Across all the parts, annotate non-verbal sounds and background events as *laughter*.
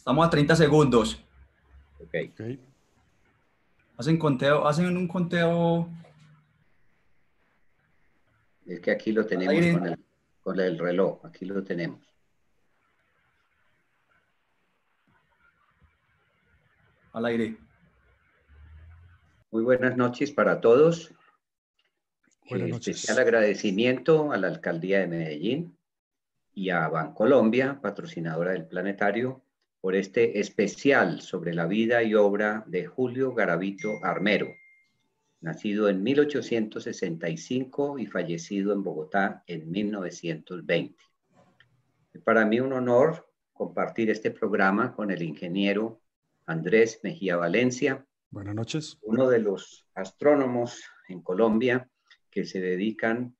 Estamos a 30 segundos. Ok. Ok. Hacen conteo, hacen un conteo. Es que aquí lo tenemos con el, con el reloj. Aquí lo tenemos. al aire. Muy buenas noches para todos. Buenas Eh, noches. Especial agradecimiento a la Alcaldía de Medellín y a Bancolombia, patrocinadora del planetario, por este especial sobre la vida y obra de Julio Garavito Armero, nacido en 1865 y fallecido en Bogotá en 1920. Es para mí un honor compartir este programa con el ingeniero Andrés Mejía Valencia, Buenas noches. uno de los astrónomos en Colombia que se dedican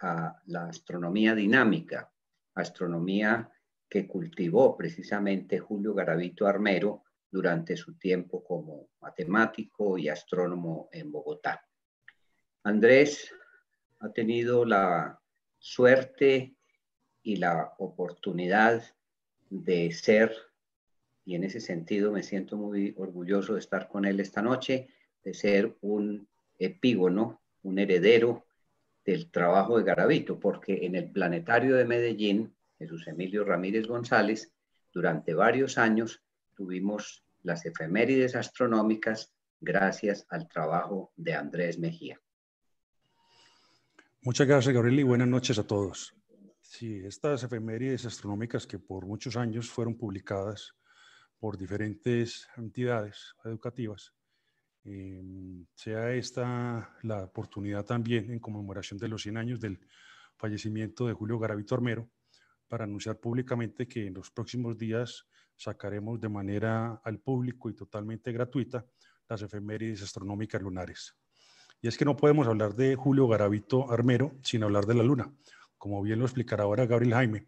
a la astronomía dinámica, astronomía que cultivó precisamente Julio Garavito Armero durante su tiempo como matemático y astrónomo en Bogotá. Andrés ha tenido la suerte y la oportunidad de ser, y en ese sentido me siento muy orgulloso de estar con él esta noche, de ser un epígono, un heredero del trabajo de Garavito, porque en el planetario de Medellín, Jesús Emilio Ramírez González, durante varios años tuvimos las efemérides astronómicas gracias al trabajo de Andrés Mejía. Muchas gracias, Gabriel, y buenas noches a todos. Sí, estas efemérides astronómicas que por muchos años fueron publicadas por diferentes entidades educativas, eh, sea esta la oportunidad también en conmemoración de los 100 años del fallecimiento de Julio Garavito Armero, para anunciar públicamente que en los próximos días sacaremos de manera al público y totalmente gratuita las efemérides astronómicas lunares. Y es que no podemos hablar de Julio Garavito Armero sin hablar de la Luna. Como bien lo explicará ahora Gabriel Jaime,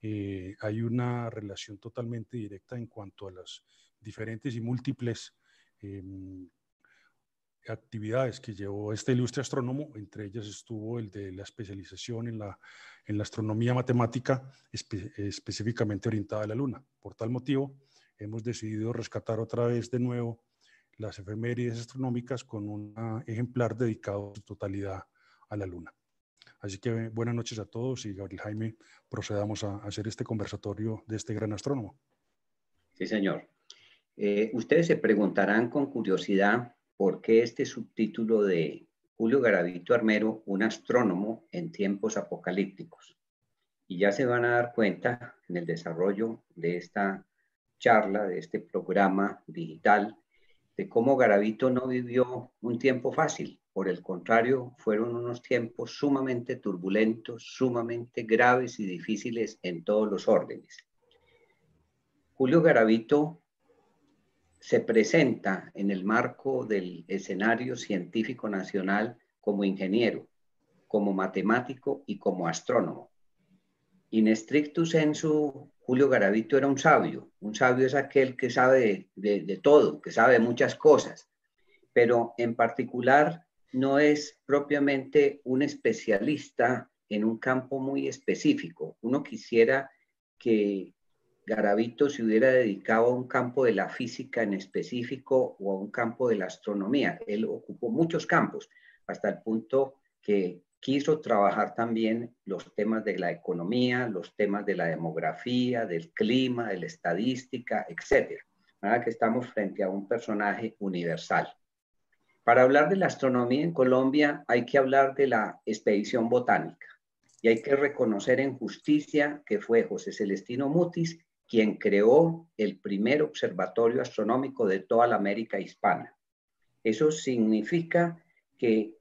eh, hay una relación totalmente directa en cuanto a las diferentes y múltiples eh, actividades que llevó este ilustre astrónomo. Entre ellas estuvo el de la especialización en la, en la astronomía matemática espe específicamente orientada a la Luna. Por tal motivo, hemos decidido rescatar otra vez de nuevo las efemérides astronómicas con un ejemplar dedicado en totalidad a la Luna. Así que buenas noches a todos y Gabriel Jaime, procedamos a hacer este conversatorio de este gran astrónomo. Sí, señor. Eh, ustedes se preguntarán con curiosidad por qué este subtítulo de Julio Garavito Armero, un astrónomo en tiempos apocalípticos. Y ya se van a dar cuenta en el desarrollo de esta charla, de este programa digital, de cómo Garavito no vivió un tiempo fácil. Por el contrario, fueron unos tiempos sumamente turbulentos, sumamente graves y difíciles en todos los órdenes. Julio Garavito se presenta en el marco del escenario científico nacional como ingeniero, como matemático y como astrónomo. In stricto sensu, Julio Garavito era un sabio. Un sabio es aquel que sabe de, todo, que sabe muchas cosas, pero en particular no es propiamente un especialista en un campo muy específico. Uno quisiera que Garavito se hubiera dedicado a un campo de la física en específico o a un campo de la astronomía. Él ocupó muchos campos, hasta el punto que quiso trabajar también los temas de la economía, los temas de la demografía, del clima, de la estadística, etc. Nada que estamos frente a un personaje universal. Para hablar de la astronomía en Colombia hay que hablar de la expedición botánica y hay que reconocer en justicia que fue José Celestino Mutis quien creó el primer observatorio astronómico de toda la América hispana. Eso significa que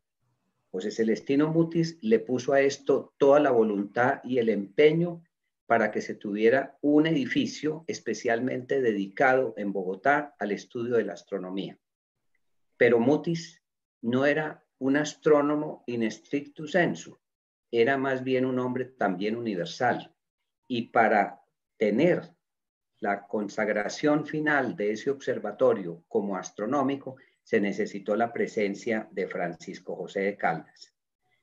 José Celestino Mutis le puso a esto toda la voluntad y el empeño para que se tuviera un edificio especialmente dedicado en Bogotá al estudio de la astronomía. Pero Mutis no era un astrónomo in stricto sensu, era más bien un hombre también universal. Y para tener la consagración final de ese observatorio como astronómico, se necesitó la presencia de Francisco José de Caldas.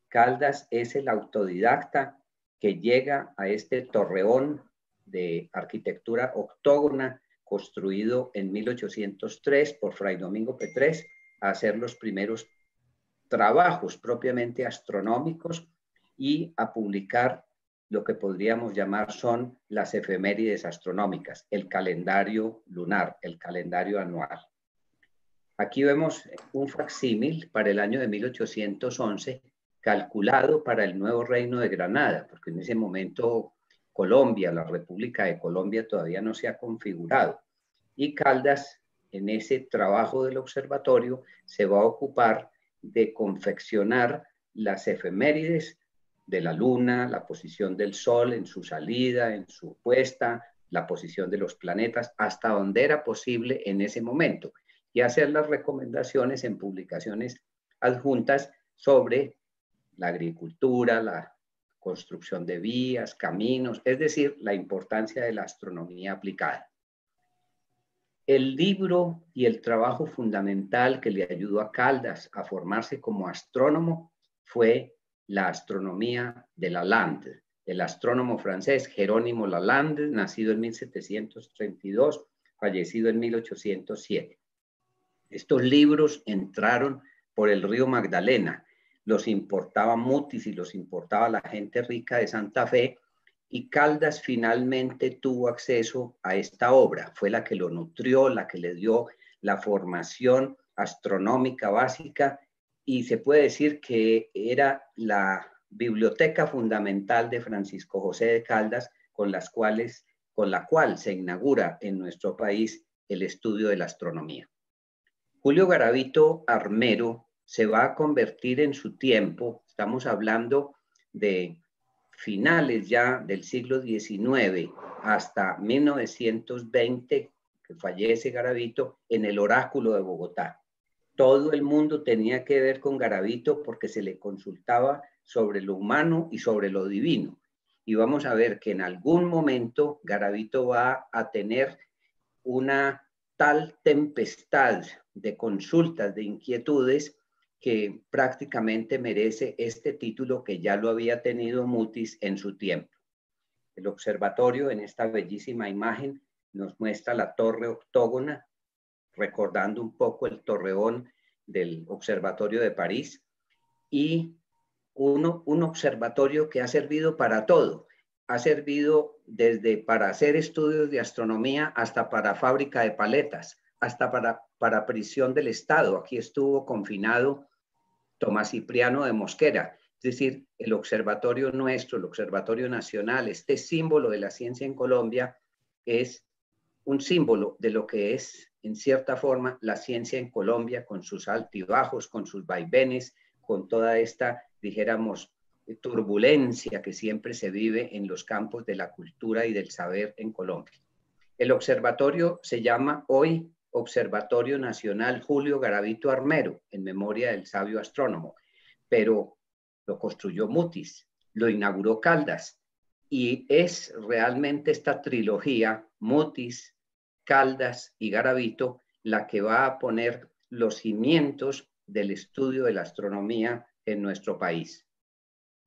Caldas es el autodidacta que llega a este torreón de arquitectura octógona construido en 1803 por Fray Domingo Petrés, a hacer los primeros trabajos propiamente astronómicos y a publicar lo que podríamos llamar son las efemérides astronómicas, el calendario lunar, el calendario anual. Aquí vemos un facsímil para el año de 1811, calculado para el nuevo reino de Granada, porque en ese momento Colombia, la República de Colombia todavía no se ha configurado. Y Caldas, en ese trabajo del observatorio, se va a ocupar de confeccionar las efemérides de la luna, la posición del sol en su salida, en su puesta, la posición de los planetas, hasta donde era posible en ese momento, y hacer las recomendaciones en publicaciones adjuntas sobre la agricultura, la construcción de vías, caminos, es decir, la importancia de la astronomía aplicada. El libro y el trabajo fundamental que le ayudó a Caldas a formarse como astrónomo fue la astronomía de Lalande, el astrónomo francés Jerónimo Lalande, nacido en 1732, fallecido en 1807. Estos libros entraron por el río Magdalena, los importaba Mutis y los importaba la gente rica de Santa Fe, y Caldas finalmente tuvo acceso a esta obra, fue la que lo nutrió, la que le dio la formación astronómica básica y se puede decir que era la biblioteca fundamental de Francisco José de Caldas con las cuales con la cual se inaugura en nuestro país el estudio de la astronomía. Julio Garavito Armero se va a convertir en su tiempo, estamos hablando de finales ya del siglo XIX hasta 1920, que fallece Garavito, en el oráculo de Bogotá todo el mundo tenía que ver con Garavito porque se le consultaba sobre lo humano y sobre lo divino. Y vamos a ver que en algún momento Garavito va a tener una tal tempestad de consultas, de inquietudes, que prácticamente merece este título que ya lo había tenido Mutis en su tiempo. El observatorio en esta bellísima imagen nos muestra la torre octógona recordando un poco el torreón del Observatorio de París, y uno, un observatorio que ha servido para todo. Ha servido desde para hacer estudios de astronomía hasta para fábrica de paletas, hasta para, para prisión del Estado. Aquí estuvo confinado Tomás Cipriano de Mosquera. Es decir, el observatorio nuestro, el observatorio nacional, este símbolo de la ciencia en Colombia, es un símbolo de lo que es, en cierta forma, la ciencia en Colombia, con sus altibajos, con sus vaivenes, con toda esta, dijéramos, turbulencia que siempre se vive en los campos de la cultura y del saber en Colombia. El observatorio se llama hoy Observatorio Nacional Julio Garavito Armero, en memoria del sabio astrónomo, pero lo construyó Mutis, lo inauguró Caldas, y es realmente esta trilogía, Mutis, Caldas y Garavito, la que va a poner los cimientos del estudio de la astronomía en nuestro país.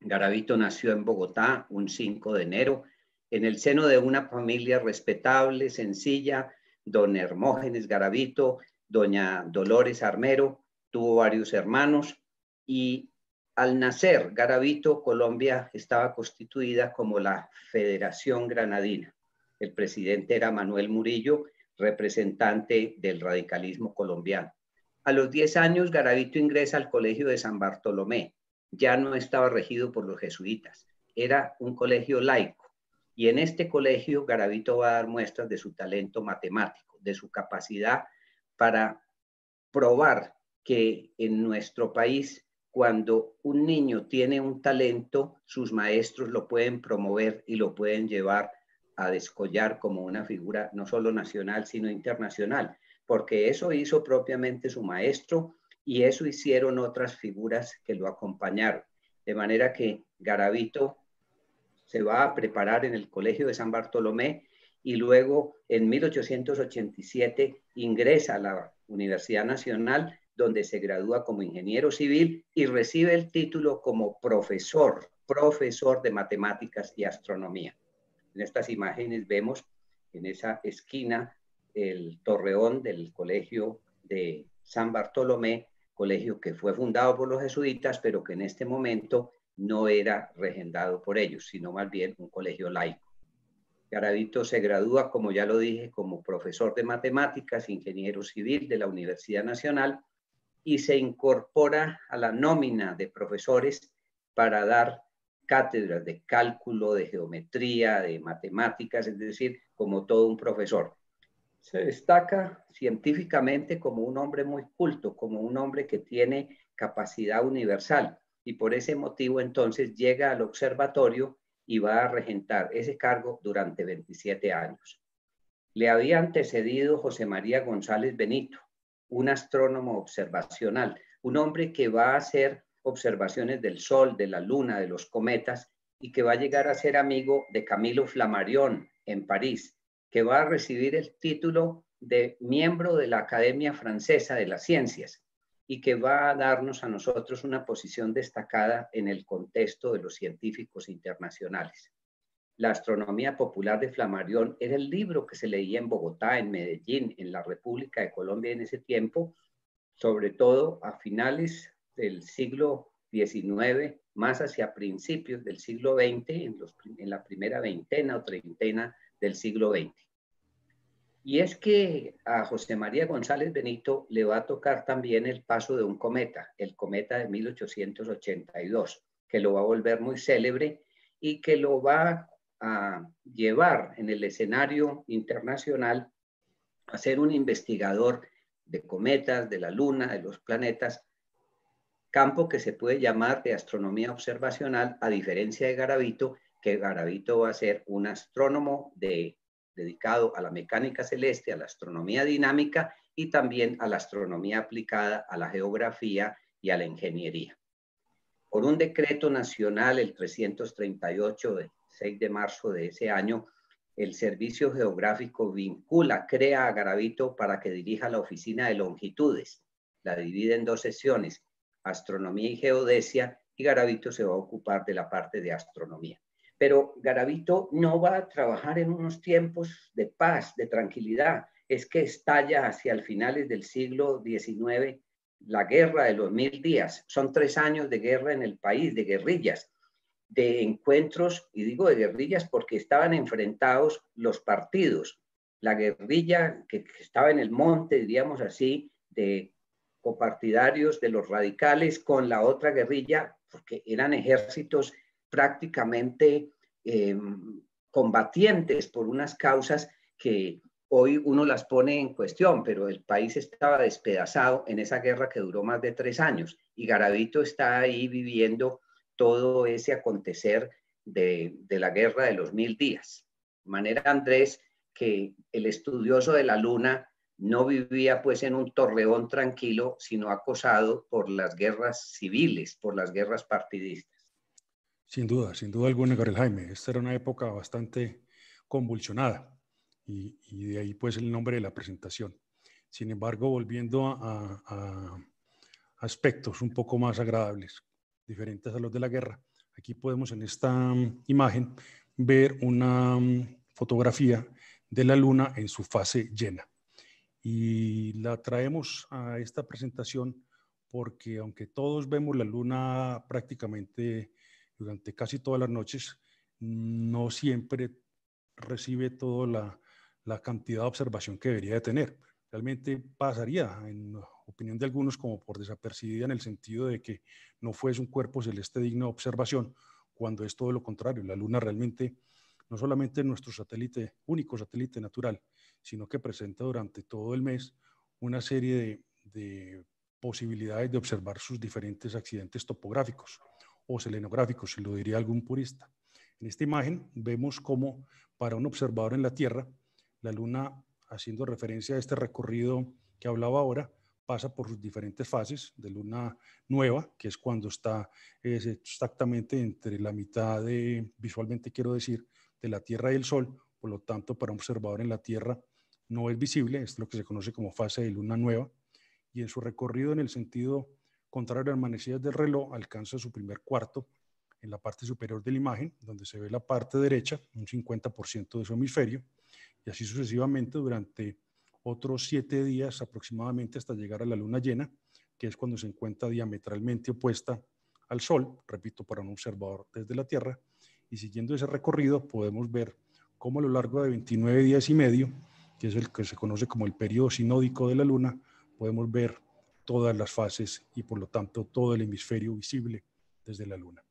Garavito nació en Bogotá un 5 de enero, en el seno de una familia respetable, sencilla, don Hermógenes Garavito, doña Dolores Armero, tuvo varios hermanos y al nacer Garavito, Colombia estaba constituida como la Federación Granadina. El presidente era Manuel Murillo, representante del radicalismo colombiano. A los 10 años, Garavito ingresa al Colegio de San Bartolomé. Ya no estaba regido por los jesuitas, era un colegio laico. Y en este colegio, Garavito va a dar muestras de su talento matemático, de su capacidad para probar que en nuestro país cuando un niño tiene un talento, sus maestros lo pueden promover y lo pueden llevar a descollar como una figura no solo nacional, sino internacional, porque eso hizo propiamente su maestro y eso hicieron otras figuras que lo acompañaron. De manera que Garavito se va a preparar en el Colegio de San Bartolomé y luego en 1887 ingresa a la Universidad Nacional donde se gradúa como ingeniero civil y recibe el título como profesor, profesor de matemáticas y astronomía. En estas imágenes vemos en esa esquina el torreón del colegio de San Bartolomé, colegio que fue fundado por los jesuitas, pero que en este momento no era regendado por ellos, sino más bien un colegio laico. Garavito se gradúa, como ya lo dije, como profesor de matemáticas, ingeniero civil de la Universidad Nacional y se incorpora a la nómina de profesores para dar cátedras de cálculo, de geometría, de matemáticas, es decir, como todo un profesor. Se destaca científicamente como un hombre muy culto, como un hombre que tiene capacidad universal y por ese motivo entonces llega al observatorio y va a regentar ese cargo durante 27 años. Le había antecedido José María González Benito, un astrónomo observacional, un hombre que va a hacer observaciones del Sol, de la Luna, de los cometas, y que va a llegar a ser amigo de Camilo Flammarion en París, que va a recibir el título de miembro de la Academia Francesa de las Ciencias y que va a darnos a nosotros una posición destacada en el contexto de los científicos internacionales. La astronomía popular de Flammarion era el libro que se leía en Bogotá, en Medellín, en la República de Colombia en ese tiempo, sobre todo a finales del siglo XIX, más hacia principios del siglo XX, en, en la primera veintena o treintena del siglo XX. Y es que a José María González Benito le va a tocar también el paso de un cometa, el cometa de 1882, que lo va a volver muy célebre y que lo va a llevar en el escenario internacional a ser un investigador de cometas, de la luna, de los planetas, campo que se puede llamar de astronomía observacional, a diferencia de Garavito, que Garavito va a ser un astrónomo de, dedicado a la mecánica celeste, a la astronomía dinámica y también a la astronomía aplicada a la geografía y a la ingeniería. Por un decreto nacional, el 338 de 6 de marzo de ese año, el Servicio Geográfico vincula, crea a Garavito para que dirija la oficina de longitudes. La divide en dos sesiones, astronomía y geodesia, y Garavito se va a ocupar de la parte de astronomía. Pero Garavito no va a trabajar en unos tiempos de paz, de tranquilidad. Es que estalla hacia el finales del siglo XIX la guerra de los mil días. Son tres años de guerra en el país, de guerrillas, de encuentros, y digo de guerrillas porque estaban enfrentados los partidos. La guerrilla que estaba en el monte, diríamos así, de copartidarios de los radicales con la otra guerrilla, porque eran ejércitos prácticamente em, combatientes por unas causas que hoy uno las pone en cuestión, pero el país estaba despedazado en esa guerra que duró más de tres años y Garavito está ahí viviendo todo ese acontecer de, de la guerra de los mil días. De manera, Andrés, que el estudioso de la luna no vivía pues en un torreón tranquilo, sino acosado por las guerras civiles, por las guerras partidistas. Sin duda, sin duda alguna, Gabriel Jaime. Esta era una época bastante convulsionada y, de ahí pues el nombre de la presentación. Sin embargo, volviendo a, aspectos un poco más agradables, diferentes a los de la guerra, aquí podemos en esta imagen ver una fotografía de la luna en su fase llena y la traemos a esta presentación porque aunque todos vemos la luna prácticamente durante casi todas las noches, no siempre recibe toda la, cantidad de observación que debería de tener. Realmente pasaría, en opinión de algunos, como por desapercibida en el sentido de que no fuese un cuerpo celeste digno de observación, cuando es todo lo contrario. La luna realmente no solamente es nuestro satélite, único satélite natural, sino que presenta durante todo el mes una serie de, posibilidades de observar sus diferentes accidentes topográficos o selenográficos, si lo diría algún purista. En esta imagen vemos cómo para un observador en la Tierra, la Luna, haciendo referencia a este recorrido que hablaba ahora, pasa por sus diferentes fases de luna nueva, que es cuando está exactamente entre la mitad de, visualmente quiero decir, de la Tierra y el Sol, por lo tanto, para un observador en la Tierra no es visible, es lo que se conoce como fase de luna nueva, y en su recorrido en el sentido contrario al amanecidas del reloj alcanza su primer cuarto en la parte superior de la imagen, donde se ve la parte derecha, un 50% de su hemisferio, y así sucesivamente durante otros siete días aproximadamente hasta llegar a la luna llena, que es cuando se encuentra diametralmente opuesta al Sol, repito, para un observador desde la Tierra, y siguiendo ese recorrido podemos ver cómo a lo largo de 29 días y medio, que es el que se conoce como el periodo sinódico de la Luna, podemos ver todas las fases y por lo tanto todo el hemisferio visible desde la Luna.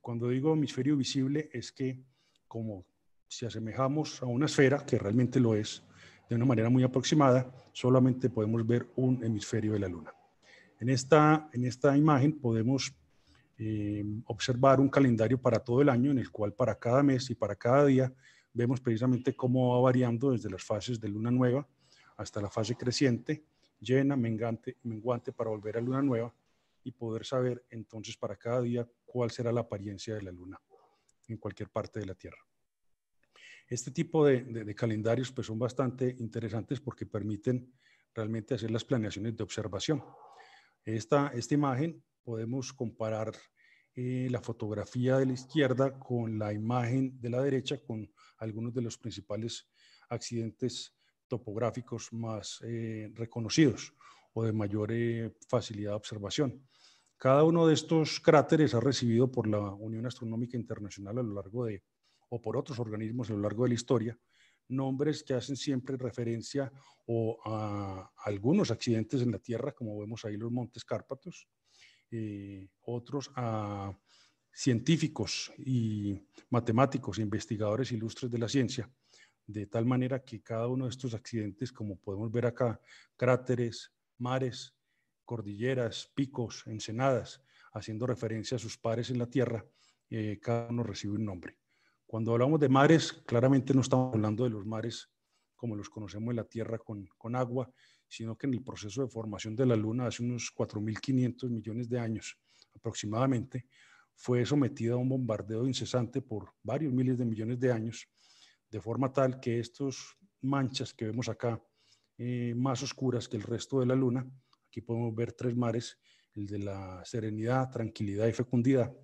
Cuando digo hemisferio visible es que como si asemejamos a una esfera, que realmente lo es, de una manera muy aproximada, solamente podemos ver un hemisferio de la Luna. En esta, en esta imagen podemos eh, observar un calendario para todo el año en el cual para cada mes y para cada día vemos precisamente cómo va variando desde las fases de luna nueva hasta la fase creciente, llena, mengante, menguante para volver a luna nueva y poder saber entonces para cada día cuál será la apariencia de la luna en cualquier parte de la Tierra. Este tipo de, calendarios pues son bastante interesantes porque permiten realmente hacer las planeaciones de observación. Esta, esta imagen podemos comparar eh, la fotografía de la izquierda con la imagen de la derecha, con algunos de los principales accidentes topográficos más eh, reconocidos o de mayor eh, facilidad de observación. Cada uno de estos cráteres ha recibido por la Unión Astronómica Internacional a lo largo de, o por otros organismos a lo largo de la historia, nombres que hacen siempre referencia o a algunos accidentes en la Tierra, como vemos ahí los Montes Cárpatos, eh, otros a científicos y matemáticos, investigadores ilustres de la ciencia, de tal manera que cada uno de estos accidentes, como podemos ver acá, cráteres, mares, cordilleras, picos, ensenadas, haciendo referencia a sus pares en la Tierra, eh, cada uno recibe un nombre. Cuando hablamos de mares, claramente no estamos hablando de los mares como los conocemos en la Tierra con, con agua, sino que en el proceso de formación de la Luna hace unos 4.500 millones de años aproximadamente, fue sometida a un bombardeo incesante por varios miles de millones de años, de forma tal que estas manchas que vemos acá, eh, más oscuras que el resto de la Luna, aquí podemos ver tres mares, el de la serenidad, tranquilidad y fecundidad,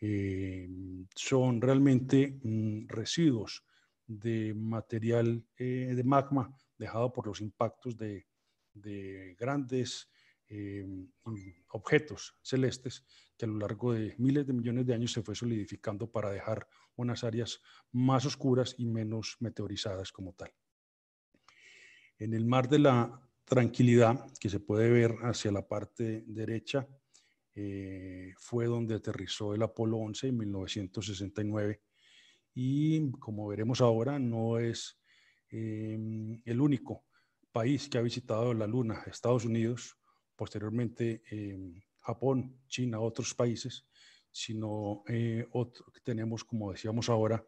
eh, son realmente mm, residuos de material eh, de magma dejado por los impactos de, de grandes eh, objetos celestes que a lo largo de miles de millones de años se fue solidificando para dejar unas áreas más oscuras y menos meteorizadas como tal. En el mar de la tranquilidad, que se puede ver hacia la parte derecha, eh, fue donde aterrizó el Apolo 11 en 1969 y como veremos ahora no es eh, el único país que ha visitado la Luna, Estados Unidos, posteriormente eh, Japón, China, otros países, sino eh, tenemos, como decíamos ahora,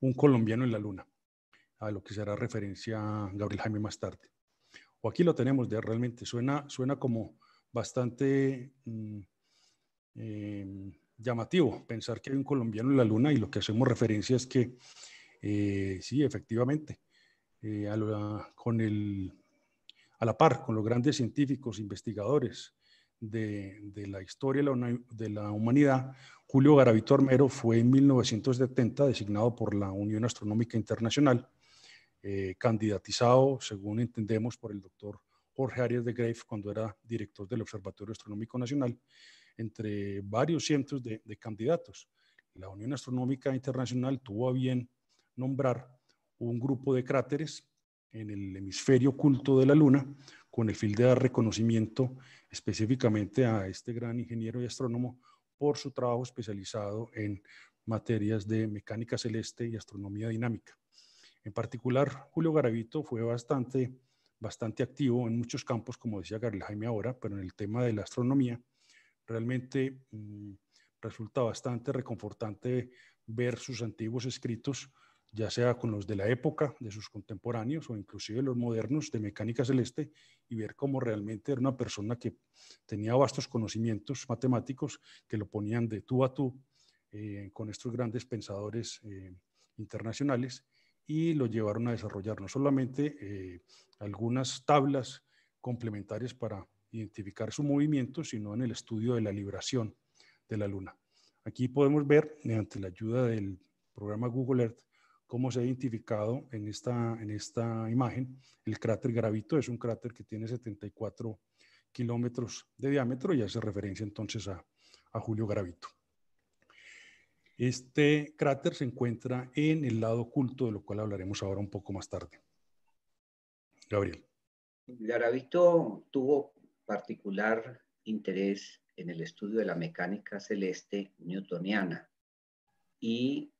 un colombiano en la Luna, a lo que será referencia Gabriel Jaime más tarde. O aquí lo tenemos, de realmente suena, suena como bastante mm, em, llamativo pensar que hay un colombiano en la Luna y lo que hacemos referencia es que eh, sí, efectivamente, con el a la par con los grandes científicos, investigadores de, la historia de la, humanidad, Julio Garavito Armero fue en 1970 designado por la Unión Astronómica Internacional, eh, candidatizado, según entendemos, por el doctor Jorge Arias de Grave cuando era director del Observatorio Astronómico Nacional, entre varios cientos de, de candidatos. La Unión Astronómica Internacional tuvo a bien nombrar un grupo de cráteres en el hemisferio oculto de la Luna con el fin de dar reconocimiento específicamente a este gran ingeniero y astrónomo por su trabajo especializado en materias de mecánica celeste y astronomía dinámica. En particular, Julio Garavito fue bastante, bastante activo en muchos campos, como decía Gabriel Jaime ahora, pero en el tema de la astronomía, realmente mm, resulta bastante reconfortante ver sus antiguos escritos ya sea con los de la época de sus contemporáneos o inclusive los modernos de mecánica celeste y ver cómo realmente era una persona que tenía vastos conocimientos matemáticos que lo ponían de tú a tú eh, con estos grandes pensadores eh, internacionales y lo llevaron a desarrollar no solamente eh, algunas tablas complementarias para identificar su movimiento, sino en el estudio de la libración de la Luna. Aquí podemos ver, mediante la ayuda del programa Google Earth, cómo se ha identificado en esta, en esta imagen. El cráter Garavito es un cráter que tiene 74 kilómetros de diámetro y hace referencia entonces a, a Julio Garavito. Este cráter se encuentra en el lado oculto, de lo cual hablaremos ahora un poco más tarde. Gabriel. Garavito tuvo particular interés en el estudio de la mecánica celeste newtoniana y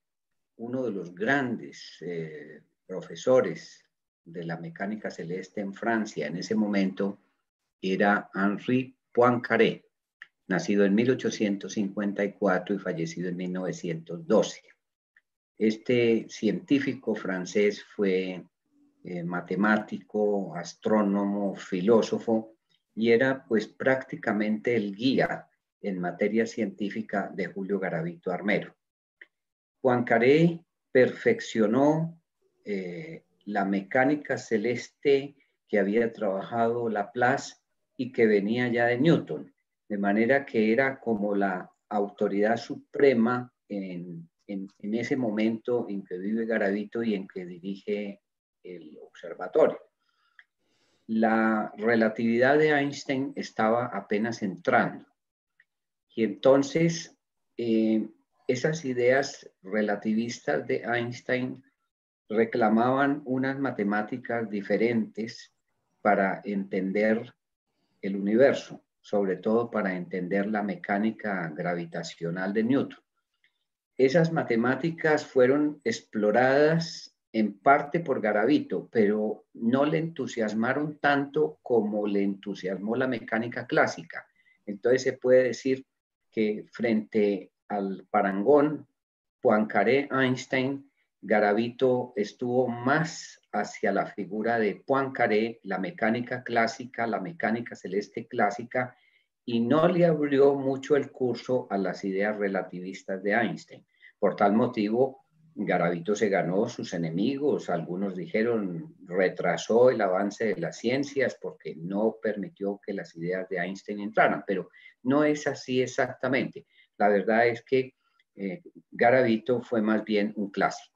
uno de los grandes eh, profesores de la mecánica celeste en Francia en ese momento era Henri Poincaré, nacido en 1854 y fallecido en 1912. Este científico francés fue eh, matemático, astrónomo, filósofo y era pues prácticamente el guía en materia científica de Julio Garavito Armero. Juan Caré perfeccionó eh, la mecánica celeste que había trabajado Laplace y que venía ya de Newton, de manera que era como la autoridad suprema en, en, en ese momento en que vive Garavito y en que dirige el observatorio. La relatividad de Einstein estaba apenas entrando. Y entonces eh, esas ideas relativistas de Einstein reclamaban unas matemáticas diferentes para entender el universo, sobre todo para entender la mecánica gravitacional de Newton. Esas matemáticas fueron exploradas en parte por Garavito, pero no le entusiasmaron tanto como le entusiasmó la mecánica clásica. Entonces se puede decir que frente al parangón Poincaré-Einstein, Garavito estuvo más hacia la figura de Poincaré, la mecánica clásica, la mecánica celeste clásica, y no le abrió mucho el curso a las ideas relativistas de Einstein. Por tal motivo, Garavito se ganó sus enemigos, algunos dijeron retrasó el avance de las ciencias porque no permitió que las ideas de Einstein entraran, pero no es así exactamente. La verdad es que eh, Garavito fue más bien un clásico.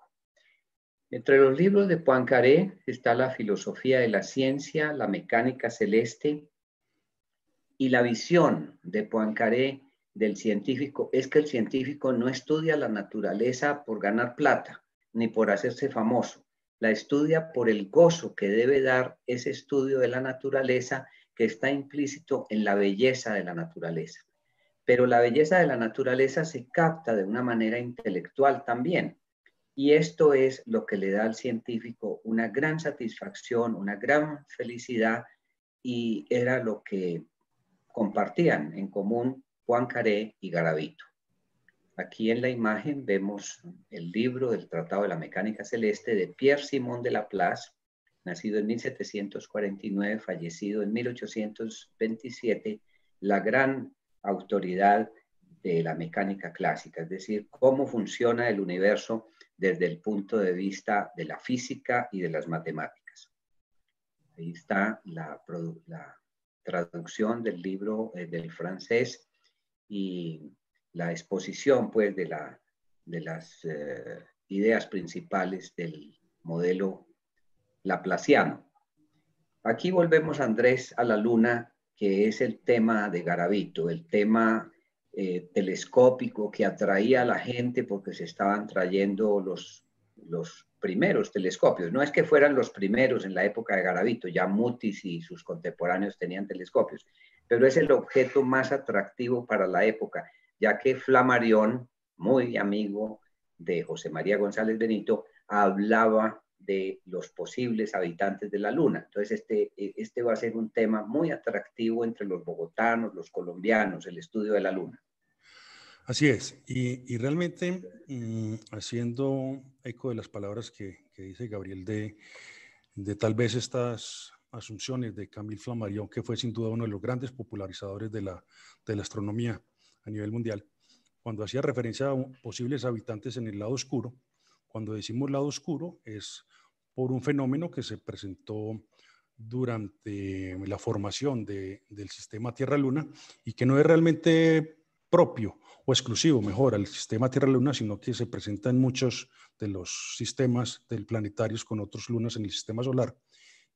Entre los libros de Poincaré está la filosofía de la ciencia, la mecánica celeste y la visión de Poincaré del científico es que el científico no estudia la naturaleza por ganar plata ni por hacerse famoso, la estudia por el gozo que debe dar ese estudio de la naturaleza que está implícito en la belleza de la naturaleza. Pero la belleza de la naturaleza se capta de una manera intelectual también. Y esto es lo que le da al científico una gran satisfacción, una gran felicidad y era lo que compartían en común Juan Caré y Garavito. Aquí en la imagen vemos el libro del Tratado de la Mecánica Celeste de Pierre Simon de Laplace, nacido en 1749, fallecido en 1827, la gran autoridad de la mecánica clásica, es decir, cómo funciona el universo desde el punto de vista de la física y de las matemáticas. Ahí está la, traducción del libro eh, del francés y la exposición pues de, la, de las eh, ideas principales del modelo laplaciano. Aquí volvemos, Andrés, a la luna, que es el tema de Garavito, el tema eh, telescópico que atraía a la gente porque se estaban trayendo los, los primeros telescopios. No es que fueran los primeros en la época de Garavito, ya Mutis y sus contemporáneos tenían telescopios, pero es el objeto más atractivo para la época, ya que Flamarión, muy amigo de José María González Benito, hablaba de los posibles habitantes de la Luna. Entonces, este, este va a ser un tema muy atractivo entre los bogotanos, los colombianos, el estudio de la Luna. Así es, y, realmente mm, haciendo eco de las palabras que, dice Gabriel de, de tal vez estas asunciones de Camille Flammarion, que fue sin duda uno de los grandes popularizadores de la, de la astronomía a nivel mundial, cuando hacía referencia a posibles habitantes en el lado oscuro, cuando decimos lado oscuro es por un fenómeno que se presentó durante la formación de, del sistema Tierra-Luna y que no es realmente propio o exclusivo, mejor, al sistema Tierra-Luna, sino que se presenta en muchos de los sistemas del planetarios con otros lunas en el sistema solar,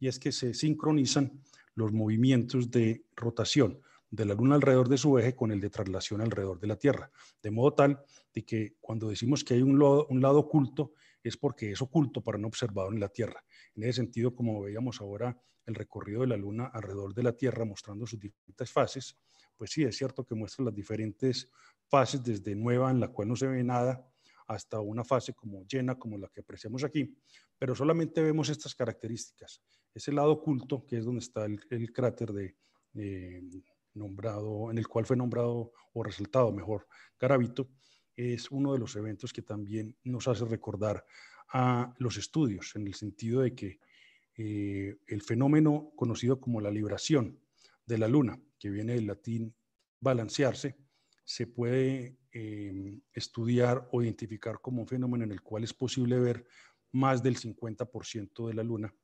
y es que se sincronizan los movimientos de rotación de la Luna alrededor de su eje con el de traslación alrededor de la Tierra, de modo tal de que cuando decimos que hay un, un lado oculto, es porque es oculto para no observado en la Tierra. En ese sentido, como veíamos ahora el recorrido de la Luna alrededor de la Tierra mostrando sus diferentes fases, pues sí, es cierto que muestra las diferentes fases desde nueva en la cual no se ve nada hasta una fase como llena, como la que apreciamos aquí, pero solamente vemos estas características. Ese lado oculto, que es donde está el, cráter de, nombrado, en el cual fue nombrado o resaltado mejor Garavito, es uno de los eventos que también nos hace recordar a los estudios, en el sentido de que eh, el fenómeno conocido como la libración de la luna, que viene del latín balancearse, se puede em, estudiar o identificar como un fenómeno en el cual es posible ver más del 50% de la luna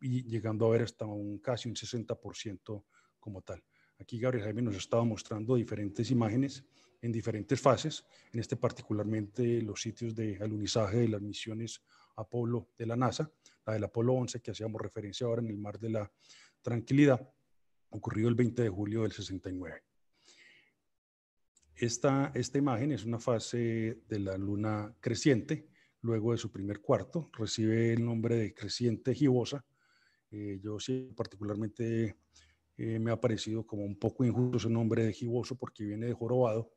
y llegando a ver hasta un casi un 60% como tal. Aquí Gabriel Jaime nos estaba mostrando diferentes imágenes en diferentes fases, en este particularmente los sitios de alunizaje de las misiones Apolo de la NASA, la del Apolo 11 que hacíamos referencia ahora en el Mar de la Tranquilidad, ocurrido el 20 de julio del 69. Esta, esta imagen es una fase de la luna creciente, luego de su primer cuarto, recibe el nombre de creciente gibosa. Eh, yo sí particularmente eh, me ha parecido como un poco injusto ese nombre de giboso porque viene de jorobado,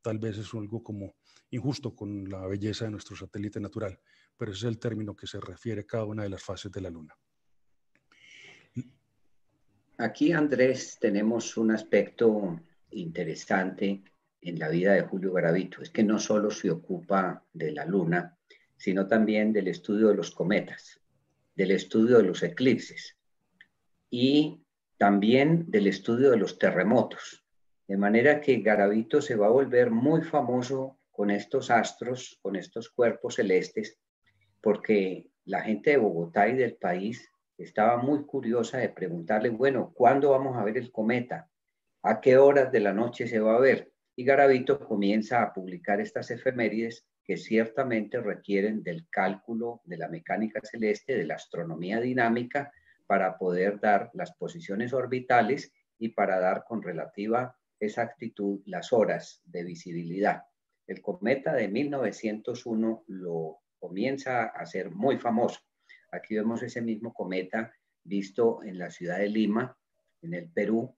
tal vez es algo como injusto con la belleza de nuestro satélite natural, pero ese es el término que se refiere a cada una de las fases de la Luna. Aquí, Andrés, tenemos un aspecto interesante en la vida de Julio Garavito. Es que no solo se ocupa de la Luna, sino también del estudio de los cometas, del estudio de los eclipses y también del estudio de los terremotos. De manera que Garavito se va a volver muy famoso con estos astros, con estos cuerpos celestes, porque la gente de Bogotá y del país estaba muy curiosa de preguntarle, bueno, ¿cuándo vamos a ver el cometa? ¿A qué horas de la noche se va a ver? Y Garavito comienza a publicar estas efemérides que ciertamente requieren del cálculo de la mecánica celeste, de la astronomía dinámica, para poder dar las posiciones orbitales y para dar con relativa exactitud las horas de visibilidad. El cometa de 1901 lo comienza a ser muy famoso. Aquí vemos ese mismo cometa visto en la ciudad de Lima, en el Perú,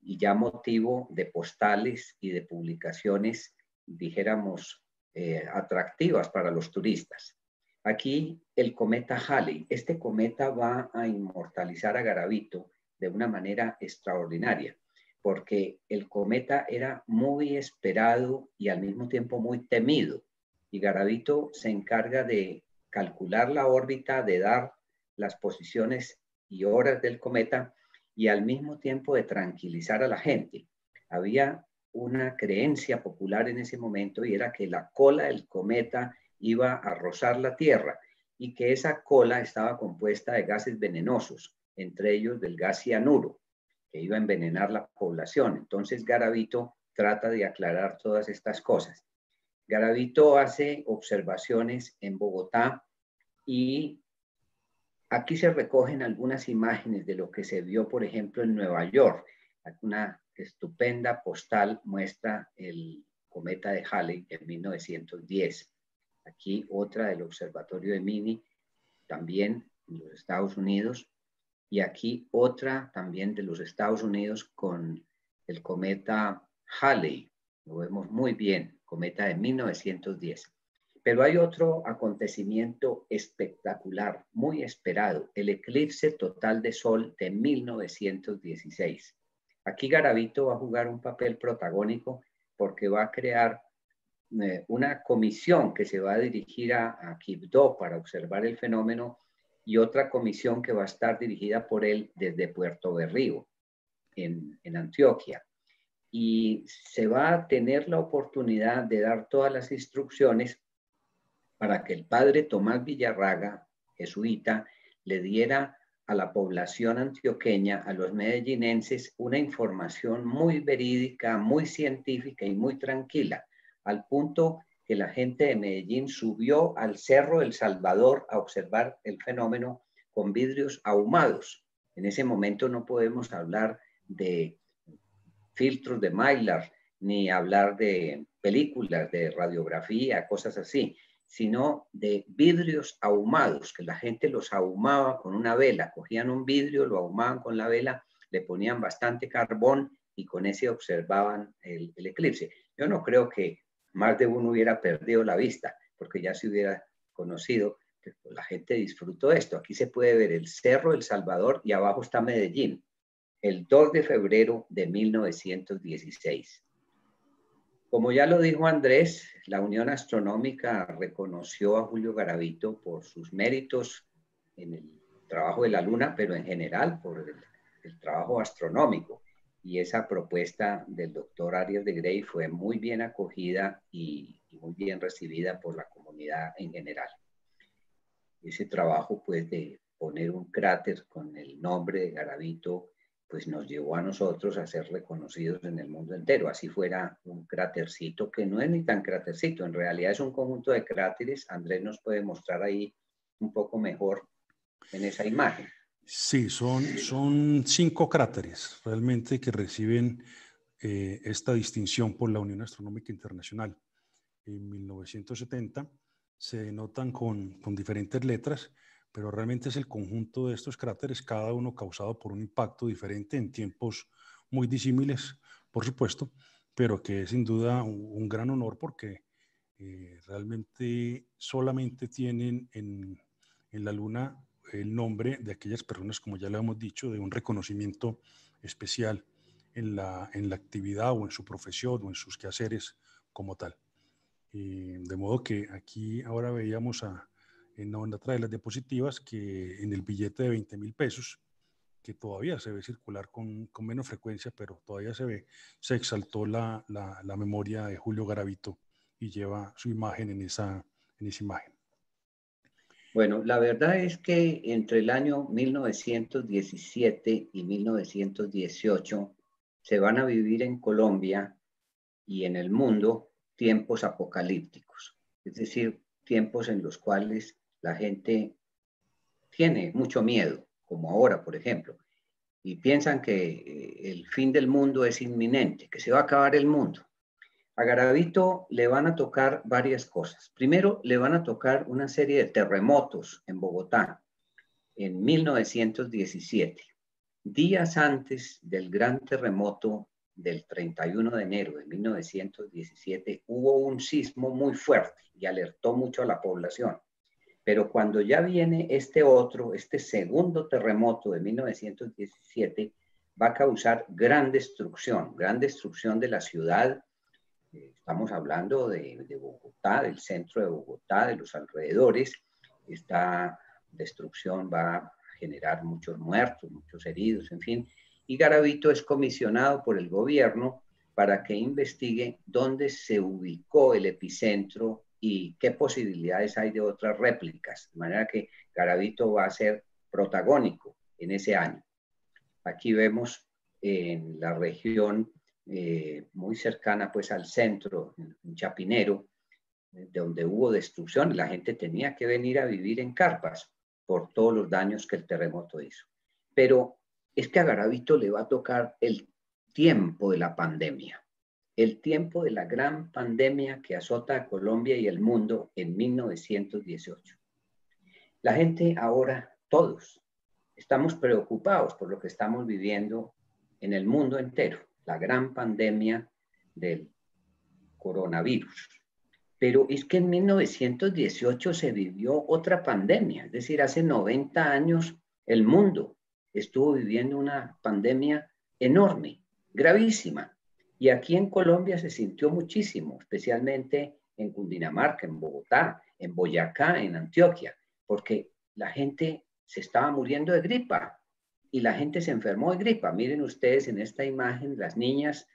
y ya motivo de postales y de publicaciones, dijéramos, eh, atractivas para los turistas. Aquí el cometa Halley. Este cometa va a inmortalizar a Garavito de una manera extraordinaria porque el cometa era muy esperado y al mismo tiempo muy temido. Y Garavito se encarga de calcular la órbita, de dar las posiciones y horas del cometa y al mismo tiempo de tranquilizar a la gente. Había una creencia popular en ese momento y era que la cola del cometa iba a rozar la Tierra y que esa cola estaba compuesta de gases venenosos, entre ellos del gas cianuro que iba a envenenar la población. Entonces Garavito trata de aclarar todas estas cosas. Garavito hace observaciones en Bogotá y aquí se recogen algunas imágenes de lo que se vio, por ejemplo, en Nueva York. Una estupenda postal muestra el cometa de Halley en 1910. Aquí otra del observatorio de Mini, también en los Estados Unidos, y aquí otra también de los Estados Unidos con el cometa Halley. Lo vemos muy bien, cometa de 1910. Pero hay otro acontecimiento espectacular, muy esperado, el eclipse total de sol de 1916. Aquí Garavito va a jugar un papel protagónico porque va a crear eh, una comisión que se va a dirigir a, a Quibdó para observar el fenómeno y otra comisión que va a estar dirigida por él desde Puerto Berrío, en, en Antioquia. Y se va a tener la oportunidad de dar todas las instrucciones para que el padre Tomás Villarraga, jesuita, le diera a la población antioqueña, a los medellinenses, una información muy verídica, muy científica y muy tranquila, al punto que la gente de Medellín subió al Cerro El Salvador a observar el fenómeno con vidrios ahumados. En ese momento no podemos hablar de filtros de Mylar, ni hablar de películas, de radiografía, cosas así, sino de vidrios ahumados, que la gente los ahumaba con una vela, cogían un vidrio, lo ahumaban con la vela, le ponían bastante carbón y con ese observaban el, el eclipse. Yo no creo que más de uno hubiera perdido la vista, porque ya se hubiera conocido que pues, la gente disfrutó esto. Aquí se puede ver el Cerro El Salvador y abajo está Medellín, el 2 de febrero de 1916. Como ya lo dijo Andrés, la Unión Astronómica reconoció a Julio Garavito por sus méritos en el trabajo de la Luna, pero en general por el, el trabajo astronómico y esa propuesta del doctor Arias de Grey fue muy bien acogida y, muy bien recibida por la comunidad en general. Ese trabajo, pues, de poner un cráter con el nombre de Garavito, pues nos llevó a nosotros a ser reconocidos en el mundo entero. Así fuera un crátercito, que no es ni tan crátercito, en realidad es un conjunto de cráteres. Andrés nos puede mostrar ahí un poco mejor en esa imagen. Sí, son, son cinco cráteres realmente que reciben eh, esta distinción por la Unión Astronómica Internacional. En 1970 se denotan con, con diferentes letras, pero realmente es el conjunto de estos cráteres, cada uno causado por un impacto diferente en tiempos muy disímiles, por supuesto, pero que es sin duda un, gran honor porque eh, realmente solamente tienen en, en la Luna el nombre de aquellas personas, como ya le hemos dicho, de un reconocimiento especial en la, en la actividad o en su profesión o en sus quehaceres como tal. de modo que aquí ahora veíamos en otra de las diapositivas que en el billete de 20 mil pesos, que todavía se ve circular con, con, menos frecuencia, pero todavía se ve, se exaltó la, la, la memoria de Julio Garavito y lleva su imagen en esa, en esa imagen. Bueno, la verdad es que entre el año 1917 y 1918 se van a vivir en Colombia y en el mundo tiempos apocalípticos, es decir, tiempos en los cuales la gente tiene mucho miedo, como ahora, por ejemplo, y piensan que eh, el fin del mundo es inminente, que se va a acabar el mundo. A Garavito le van a tocar varias cosas. Primero, le van a tocar una serie de terremotos en Bogotá en 1917, días antes del gran terremoto del 31 de enero de 1917, hubo un sismo muy fuerte y alertó mucho a la población. Pero cuando ya viene este otro, este segundo terremoto de 1917, va a causar gran destrucción, gran destrucción de la ciudad Estamos hablando de, Bogotá, del centro de Bogotá, de los alrededores. Esta destrucción va a generar muchos muertos, muchos heridos, en fin. Y Garavito es comisionado por el gobierno para que investigue dónde se ubicó el epicentro y qué posibilidades hay de otras réplicas. De manera que Garavito va a ser protagónico en ese año. Aquí vemos en la región eh, muy cercana pues al centro, en Chapinero, de donde hubo destrucción. La gente tenía que venir a vivir en carpas por todos los daños que el terremoto hizo. Pero es que a Garavito le va a tocar el tiempo de la pandemia, el tiempo de la gran pandemia que azota a Colombia y el mundo en 1918. La gente ahora, todos, estamos preocupados por lo que estamos viviendo en el mundo entero la gran pandemia del coronavirus. Pero es que en 1918 se vivió otra pandemia, es decir, hace 90 años el mundo estuvo viviendo una pandemia enorme, gravísima. Y aquí en Colombia se sintió muchísimo, especialmente en Cundinamarca, en Bogotá, en Boyacá, en Antioquia, porque la gente se estaba muriendo de gripa, y la gente se enfermó de gripa. Miren ustedes en esta imagen las niñas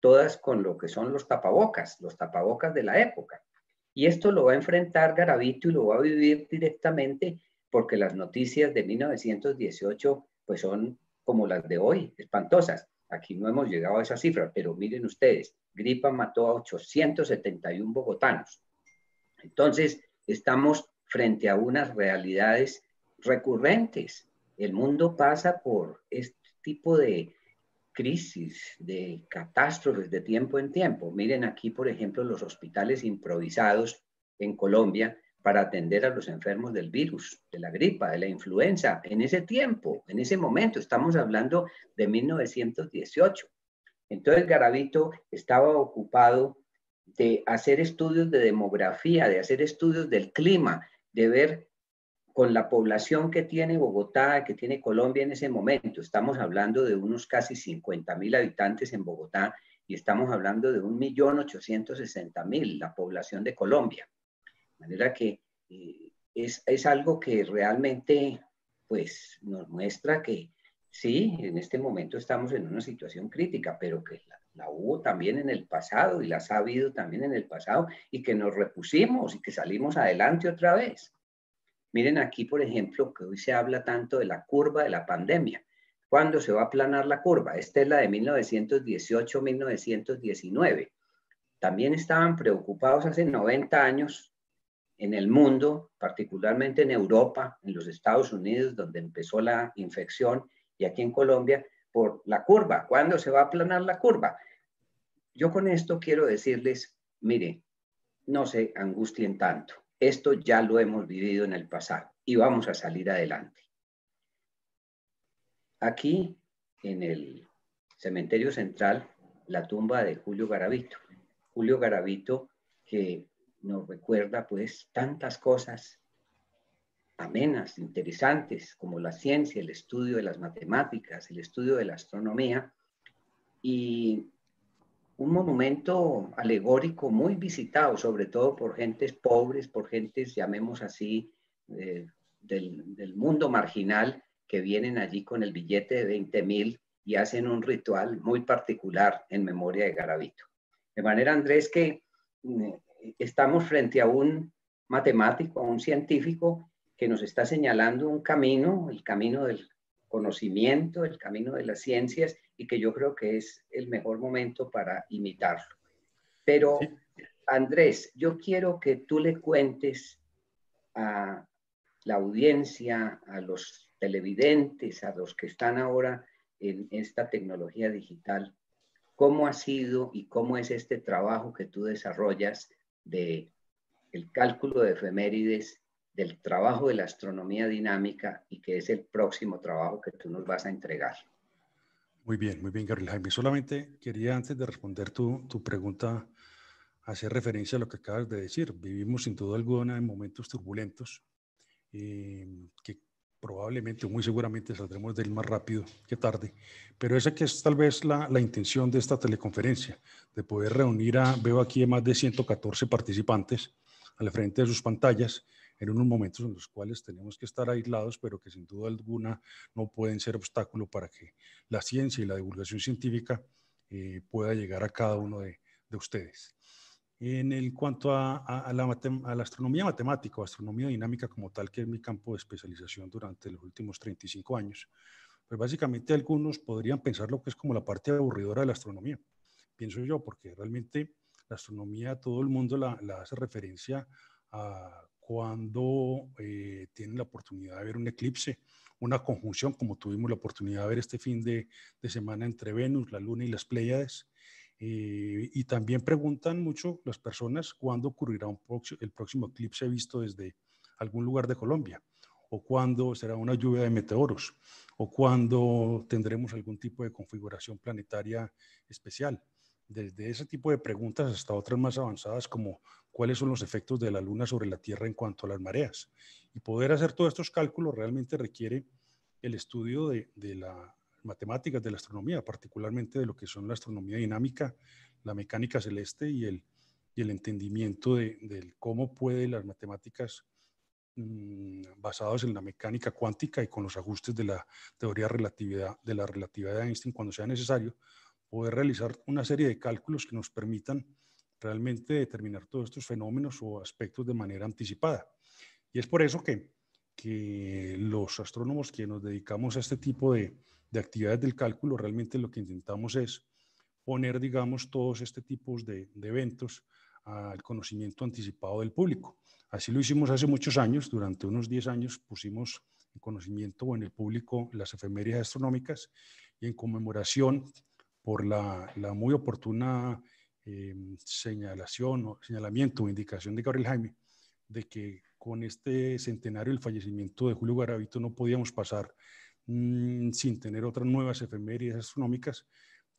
todas con lo que son los tapabocas, los tapabocas de la época. Y esto lo va a enfrentar Garavito y lo va a vivir directamente porque las noticias de 1918 pues son como las de hoy, espantosas. Aquí no hemos llegado a esa cifra, pero miren ustedes, gripa mató a 871 bogotanos. Entonces, estamos frente a unas realidades recurrentes. El mundo pasa por este tipo de crisis, de catástrofes de tiempo en tiempo. Miren aquí, por ejemplo, los hospitales improvisados en Colombia para atender a los enfermos del virus, de la gripa, de la influenza, en ese tiempo, en ese momento. Estamos hablando de 1918. Entonces Garavito estaba ocupado de hacer estudios de demografía, de hacer estudios del clima, de ver con la población que tiene Bogotá, que tiene Colombia en ese momento. Estamos hablando de unos casi 50 mil habitantes en Bogotá y estamos hablando de 1.860.000 la población de Colombia. De manera que eh, es, es, algo que realmente pues, nos muestra que sí, en este momento estamos en una situación crítica, pero que la, la hubo también en el pasado y las ha habido también en el pasado y que nos repusimos y que salimos adelante otra vez. Miren aquí, por ejemplo, que hoy se habla tanto de la curva de la pandemia. ¿Cuándo se va a aplanar la curva? Esta es la de 1918-1919. También estaban preocupados hace 90 años en el mundo, particularmente en Europa, en los Estados Unidos, donde empezó la infección, y aquí en Colombia, por la curva. ¿Cuándo se va a aplanar la curva? Yo con esto quiero decirles, mire, no se angustien tanto. Esto ya lo hemos vivido en el pasado y vamos a salir adelante. Aquí, en el cementerio central, la tumba de Julio Garavito. Julio Garavito que nos recuerda pues tantas cosas amenas, interesantes, como la ciencia, el estudio de las matemáticas, el estudio de la astronomía, y un monumento alegórico muy visitado, sobre todo por gentes pobres, por gentes, llamemos así, del, mundo marginal, que vienen allí con el billete de 20 mil y hacen un ritual muy particular en memoria de Garavito. De manera, Andrés, que mm, estamos frente a un matemático, a un científico que nos está señalando un camino, el camino del conocimiento, el camino de las ciencias, y que yo creo que es el mejor momento para imitarlo. Pero, Andrés, yo quiero que tú le cuentes a la audiencia, a los televidentes, a los que están ahora en esta tecnología digital, cómo ha sido y cómo es este trabajo que tú desarrollas de el cálculo de efemérides, del trabajo de la astronomía dinámica y que es el próximo trabajo que tú nos vas a entregar. Muy bien, muy bien, Gabriel Jaime. Solamente quería, antes de responder tu, tu pregunta, hacer referencia a lo que acabas de decir. Vivimos sin duda alguna en momentos turbulentos eh, que probablemente muy seguramente saldremos de él más rápido que tarde, pero esa que es tal vez la, la, intención de esta teleconferencia, de poder reunir a, veo aquí a más de 114 participantes al frente de sus pantallas en unos momentos en los cuales tenemos que estar aislados, pero que sin duda alguna no pueden ser obstáculo para que la ciencia y la divulgación científica eh, pueda llegar a cada uno de, de ustedes. En el cuanto a, a, la, a, la, astronomía matemática o astronomía dinámica como tal, que es mi campo de especialización durante los últimos 35 años, pues básicamente algunos podrían pensar lo que es como la parte aburridora de la astronomía. Pienso yo, porque realmente la astronomía todo el mundo la, la hace referencia a cuando eh, tienen la oportunidad de ver un eclipse, una conjunción como tuvimos la oportunidad de ver este fin de, de semana entre Venus, la Luna y las Pléyades. Eh, y también preguntan mucho las personas cuándo ocurrirá un el próximo eclipse visto desde algún lugar de Colombia, o cuándo será una lluvia de meteoros, o cuándo tendremos algún tipo de configuración planetaria especial desde ese tipo de preguntas hasta otras más avanzadas como cuáles son los efectos de la Luna sobre la Tierra en cuanto a las mareas. Y poder hacer todos estos cálculos realmente requiere el estudio de, de las matemáticas de la astronomía, particularmente de lo que son la astronomía dinámica, la mecánica celeste y el, y el entendimiento de, de, cómo puede las matemáticas mmm, basadas en la mecánica cuántica y con los ajustes de la teoría relatividad, de la relatividad de Einstein cuando sea necesario, poder realizar una serie de cálculos que nos permitan realmente determinar todos estos fenómenos o aspectos de manera anticipada. Y es por eso que que los astrónomos que nos dedicamos a este tipo de, de actividades del cálculo, realmente lo que intentamos es poner, digamos, todos este tipos de, de eventos al conocimiento anticipado del público. Así lo hicimos hace muchos años, durante unos 10 años pusimos en conocimiento o en el público las efemérides astronómicas y en conmemoración por la, la muy oportuna eh, señalación señalamiento o indicación de Gabriel Jaime de que con este centenario del fallecimiento de Julio Garavito no podíamos pasar mmm, sin tener otras nuevas efemérides astronómicas,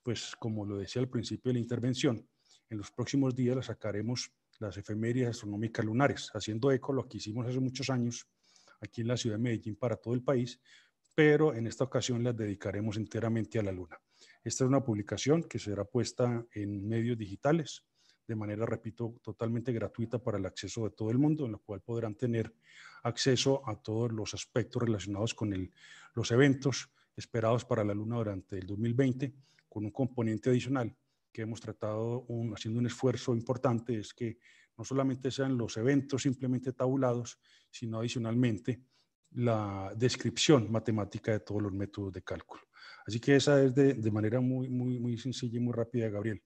pues como lo decía al principio de la intervención, en los próximos días las sacaremos las efemérides astronómicas lunares, haciendo eco lo que hicimos hace muchos años aquí en la ciudad de Medellín para todo el país, pero en esta ocasión las dedicaremos enteramente a la luna. Esta es una publicación que será puesta en medios digitales, de manera, repito, totalmente gratuita para el acceso de todo el mundo, en la cual podrán tener acceso a todos los aspectos relacionados con los eventos esperados para la Luna durante el 2020, con un componente adicional que hemos tratado un, haciendo un esfuerzo importante, es que no solamente sean los eventos simplemente tabulados, sino adicionalmente la descripción matemática de todos los métodos de cálculo. Así que esa es de, de manera muy, muy, muy sencilla y muy rápida, Gabriel.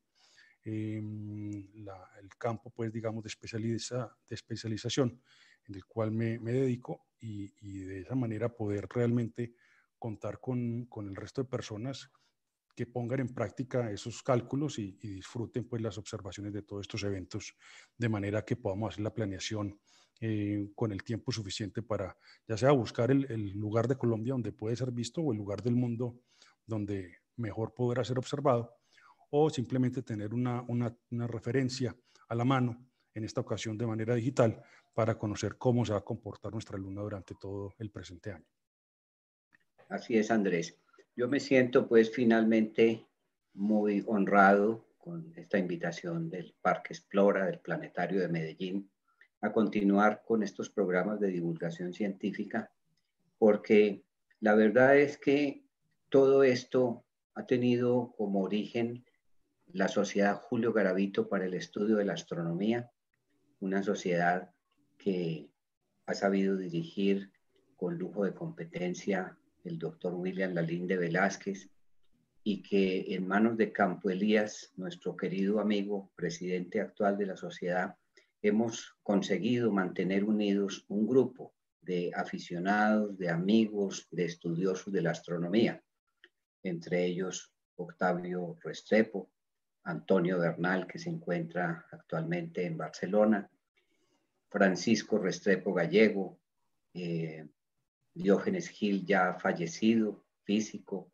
Eh, el campo, pues, digamos, de, especializa, de especialización en el cual me, me dedico y, y, de esa manera poder realmente contar con, con, el resto de personas que pongan en práctica esos cálculos y, y, disfruten pues las observaciones de todos estos eventos de manera que podamos hacer la planeación eh, con el tiempo suficiente para ya sea buscar el, el, lugar de Colombia donde puede ser visto o el lugar del mundo donde mejor podrá ser observado o simplemente tener una, una, una referencia a la mano, en esta ocasión de manera digital, para conocer cómo se va a comportar nuestra luna durante todo el presente año. Así es, Andrés. Yo me siento pues finalmente muy honrado con esta invitación del Parque Explora, del Planetario de Medellín, a continuar con estos programas de divulgación científica, porque la verdad es que todo esto ha tenido como origen la Sociedad Julio Garavito para el Estudio de la Astronomía, una sociedad que ha sabido dirigir con lujo de competencia el doctor William Lalinde Velázquez y que en manos de Campo Elías, nuestro querido amigo, presidente actual de la sociedad, hemos conseguido mantener unidos un grupo de aficionados, de amigos, de estudiosos de la astronomía, entre ellos Octavio Restrepo, Antonio Bernal, que se encuentra actualmente en Barcelona, Francisco Restrepo Gallego, eh, Diógenes Gil ya fallecido, físico,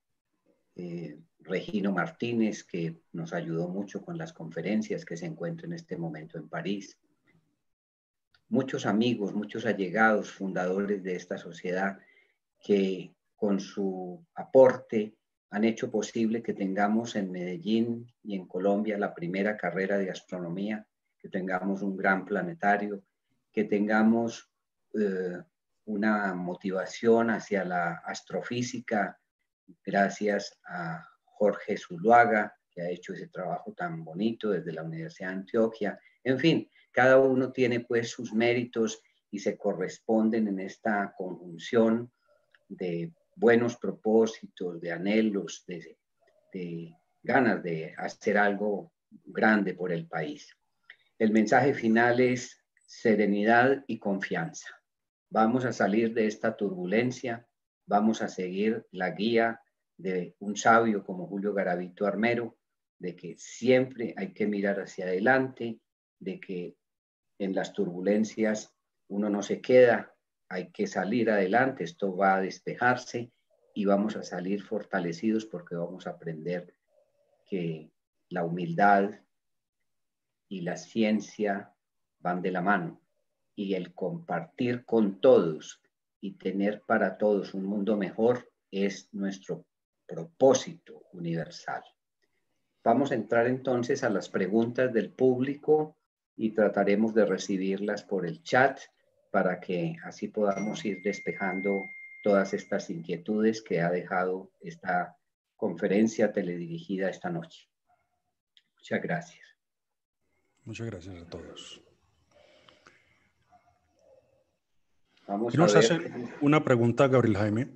eh, Regino Martínez, que nos ayudó mucho con las conferencias que se encuentra en este momento en París. Muchos amigos, muchos allegados, fundadores de esta sociedad, que con su aporte han hecho posible que tengamos en Medellín y en Colombia la primera carrera de astronomía, que tengamos un gran planetario, que tengamos eh, una motivación hacia la astrofísica gracias a Jorge Zuluaga, que ha hecho ese trabajo tan bonito desde la Universidad de Antioquia. En fin, cada uno tiene pues sus méritos y se corresponden en esta conjunción de buenos propósitos, de anhelos, de, ganas de hacer algo grande por el país. El mensaje final es serenidad y confianza. Vamos a salir de esta turbulencia, vamos a seguir la guía de un sabio como Julio Garavito Armero, de que siempre hay que mirar hacia adelante, de que en las turbulencias uno no se queda, hay que salir adelante, esto va a despejarse y vamos a salir fortalecidos porque vamos a aprender que la humildad y la ciencia van de la mano y el compartir con todos y tener para todos un mundo mejor es nuestro propósito universal. Vamos a entrar entonces a las preguntas del público y trataremos de recibirlas por el chat para que así podamos ir despejando todas estas inquietudes que ha dejado esta conferencia teledirigida esta noche. Muchas gracias. Muchas gracias a todos. Vamos nos a una pregunta, Gabriel Jaime.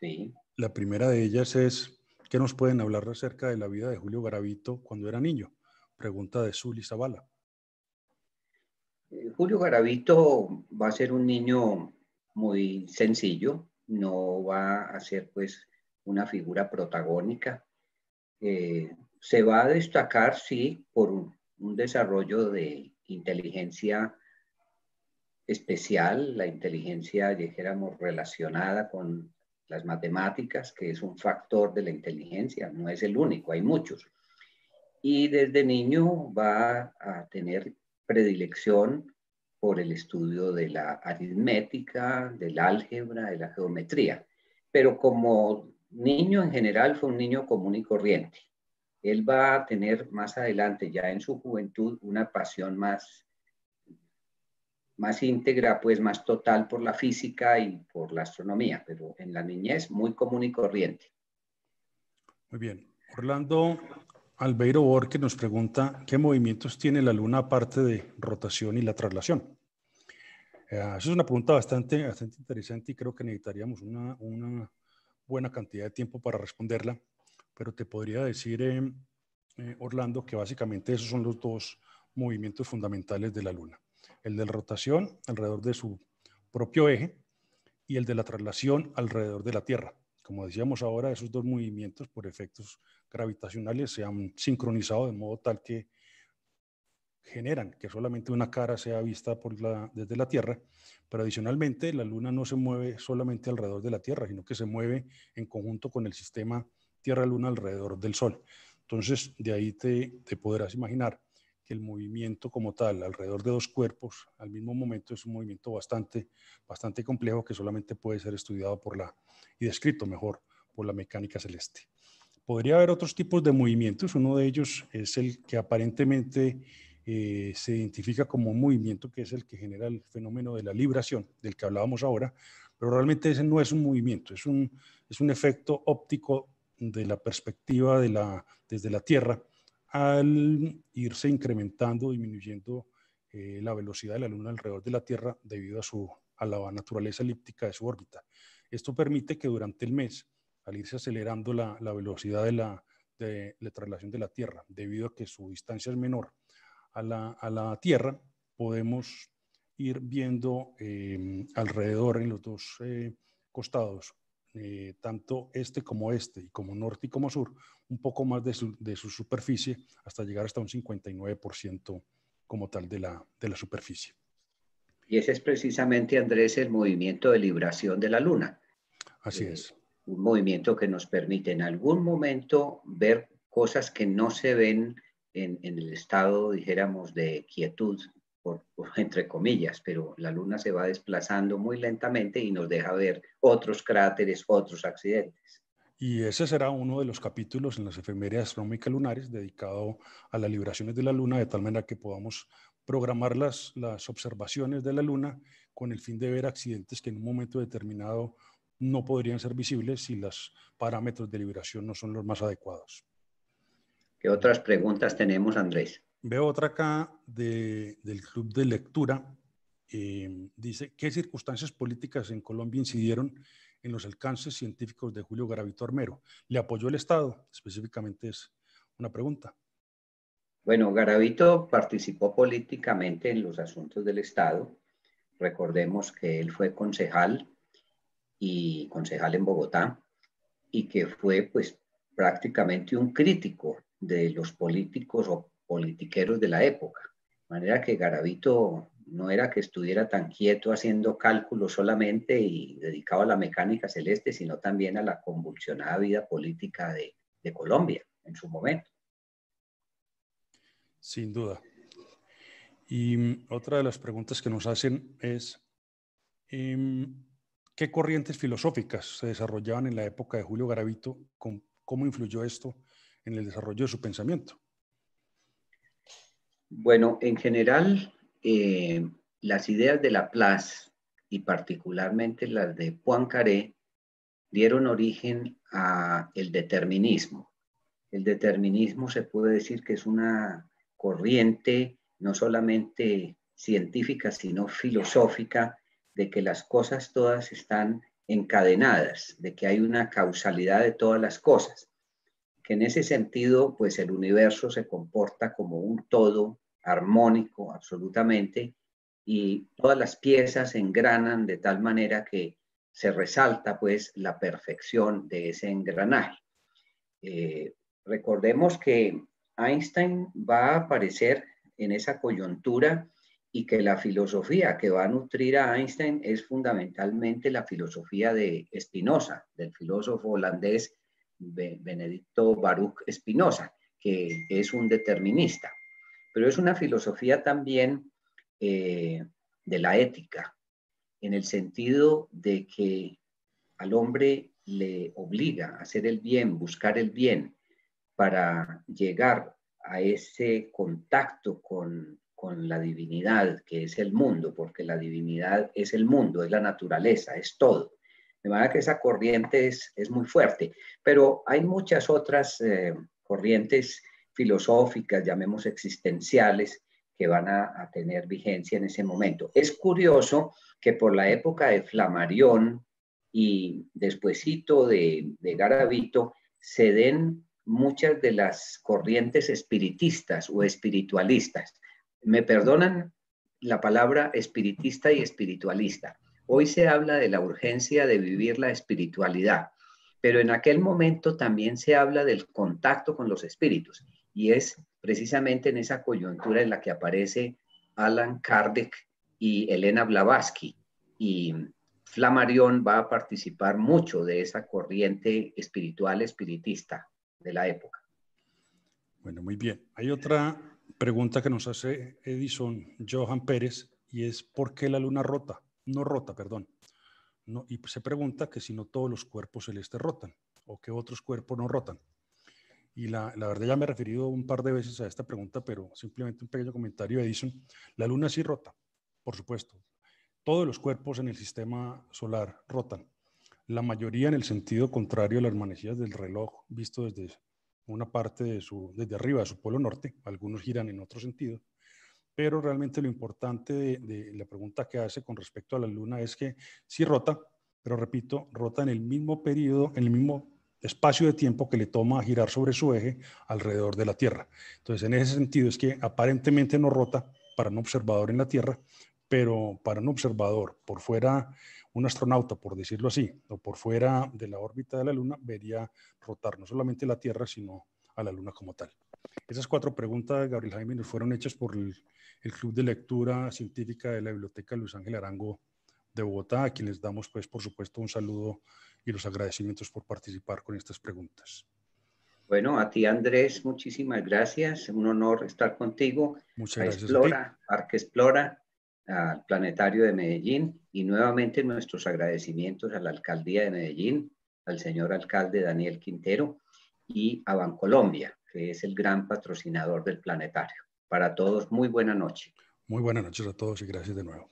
Sí. La primera de ellas es, ¿qué nos pueden hablar acerca de la vida de Julio Garavito cuando era niño? Pregunta de Zuli Zavala. Eh, Julio Garavito va a ser un niño muy sencillo, no va a ser pues una figura protagónica. Eh, se va a destacar, sí, por un, desarrollo de inteligencia especial, la inteligencia, dijéramos, relacionada con las matemáticas, que es un factor de la inteligencia, no es el único, hay muchos. Y desde niño va a tener predilección por el estudio de la aritmética, del álgebra, de la geometría. Pero como niño en general fue un niño común y corriente. Él va a tener más adelante, ya en su juventud, una pasión más, más íntegra, pues más total por la física y por la astronomía, pero en la niñez muy común y corriente. Muy bien. Orlando Albeiro Borque nos pregunta qué movimientos tiene la Luna aparte de rotación y la traslación. Eh, esa es una pregunta bastante, interesante y creo que necesitaríamos una, una buena cantidad de tiempo para responderla, pero te podría decir, eh, eh, Orlando, que básicamente esos son los dos movimientos fundamentales de la Luna. El de la rotación alrededor de su propio eje y el de la traslación alrededor de la Tierra. Como decíamos ahora, esos dos movimientos por efectos gravitacionales se han sincronizado de modo tal que generan que solamente una cara sea vista por la, desde la Tierra, pero adicionalmente la Luna no se mueve solamente alrededor de la Tierra, sino que se mueve en conjunto con el sistema Tierra-Luna alrededor del Sol. Entonces, de ahí te, te podrás imaginar que el movimiento como tal alrededor de dos cuerpos al mismo momento es un movimiento bastante, bastante complejo que solamente puede ser estudiado por la, y descrito mejor por la mecánica celeste. Podría haber otros tipos de movimientos, uno de ellos es el que aparentemente eh, se identifica como un movimiento que es el que genera el fenómeno de la libración, del que hablábamos ahora, pero realmente ese no es un movimiento, es un, es un efecto óptico de la perspectiva de la, desde la Tierra al irse incrementando, disminuyendo eh, la velocidad de la Luna alrededor de la Tierra debido a, su, a la naturaleza elíptica de su órbita. Esto permite que durante el mes, al irse acelerando la, la velocidad de la, de la traslación de la Tierra, debido a que su distancia es menor a la, a la Tierra, podemos ir viendo em, alrededor en los dos eh, costados, eh, tanto este como este, y como norte y como sur, un poco más de su, de su superficie hasta llegar hasta un 59% como tal de la, de la superficie. Y ese es precisamente, Andrés, el movimiento de libración de la Luna. Así eh, es. Un movimiento que nos permite en algún momento ver cosas que no se ven en, el estado, dijéramos, de quietud, *laughs* entre comillas, pero la Luna se va desplazando muy lentamente y nos deja ver otros cráteres, otros accidentes. Y ese será uno de los capítulos en las efemérides astronómicas lunares dedicado a las libraciones de la Luna, de tal manera que podamos programar las observaciones de la Luna con el fin de ver accidentes que en un momento determinado no podrían ser visibles si los parámetros de liberación no son los más adecuados. ¿Qué otras preguntas tenemos, Andrés? Veo otra acá de, del Club de Lectura. Eh, dice, ¿qué circunstancias políticas en Colombia incidieron en los alcances científicos de Julio Garavito Armero? ¿Le apoyó el Estado? Específicamente es una pregunta. Bueno, Garavito participó políticamente en los asuntos del Estado. Recordemos que él fue concejal y concejal en Bogotá y que fue pues prácticamente un crítico de los políticos o politiqueros de la época. De manera que Garavito no era que estuviera tan quieto haciendo cálculos solamente y dedicado a la mecánica celeste, sino también a la convulsionada vida política de, Colombia en su momento. Sin duda. Y mm, otra de las preguntas que nos hacen es, em, ¿qué corrientes filosóficas se desarrollaban en la época de Julio Garavito? ¿Cómo influyó esto en el desarrollo de su pensamiento? Bueno, en general, eh, las ideas de Laplace y particularmente las de Poincaré dieron origen a el determinismo. El determinismo se puede decir que es una corriente no solamente científica, sino filosófica, de que las cosas todas están encadenadas, de que hay una causalidad de todas las cosas, que en ese sentido, pues el universo se comporta como un todo armónico absolutamente y todas las piezas engranan de tal manera que se resalta pues la perfección de ese engranaje. Eh, recordemos que Einstein va a aparecer en esa coyuntura y que la filosofía que va a nutrir a Einstein es fundamentalmente la filosofía de Spinoza, del filósofo holandés Benedicto Baruch Spinoza, que es un determinista. Pero es una filosofía también eh, de la ética, en el sentido de que al hombre le obliga a hacer el bien, buscar el bien, para llegar a ese contacto con, la divinidad, que es el mundo, porque la divinidad es el mundo, es la naturaleza, es todo. De manera que esa corriente es, muy fuerte, pero hay muchas otras eh, corrientes filosóficas, llamemos existenciales, que van a, tener vigencia en ese momento. Es curioso que por la época de Flamarión y despuesito de, de Garavito se den muchas de las corrientes espiritistas o espiritualistas. Me perdonan la palabra espiritista y espiritualista. Hoy se habla de la urgencia de vivir la espiritualidad, pero en aquel momento también se habla del contacto con los espíritus y es precisamente en esa coyuntura en la que aparece Alan Kardec y Elena Blavatsky. Y Flammarion va a participar mucho de esa corriente espiritual espiritista de la época. Bueno, muy bien. Hay otra pregunta que nos hace Edison Johan Pérez y es ¿por qué la luna rota? No rota, perdón. Y se pregunta que si no todos los cuerpos celestes rotan o que otros cuerpos no rotan. Y la, la, verdad ya me he referido un par de veces a esta pregunta, pero simplemente un pequeño comentario, Edison. La luna sí rota, por supuesto. Todos los cuerpos en el sistema solar rotan. La mayoría en el sentido contrario a las manecillas del reloj, visto desde una parte de su, desde arriba de su polo norte. Algunos giran en otro sentido. Pero realmente lo importante de, la pregunta que hace con respecto a la luna es que sí rota, pero repito, rota en el mismo periodo, en el mismo espacio de tiempo que le toma girar sobre su eje alrededor de la Tierra. Entonces, en ese sentido es que aparentemente no rota para un observador en la Tierra, pero para un observador por fuera, un astronauta, por decirlo así, o por fuera de la órbita de la Luna, vería rotar no solamente la Tierra, sino a la Luna como tal. Esas cuatro preguntas, Gabriel Jaime, nos fueron hechas por el, el Club de Lectura Científica de la Biblioteca Luis Ángel Arango de Bogotá, a quienes damos, pues, por supuesto, un saludo y los agradecimientos por participar con estas preguntas. Bueno, a ti Andrés, muchísimas gracias. Un honor estar contigo. Muchas gracias. Explora, Parque Explora, al Planetario de Medellín y nuevamente nuestros agradecimientos a la Alcaldía de Medellín, al señor alcalde Daniel Quintero y a Bancolombia, que es el gran patrocinador del planetario. Para todos, muy buena noche. Muy buenas noches a todos y gracias de nuevo.